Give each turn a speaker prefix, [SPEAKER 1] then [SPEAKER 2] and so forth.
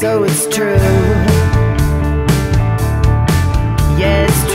[SPEAKER 1] so it's true. Yes.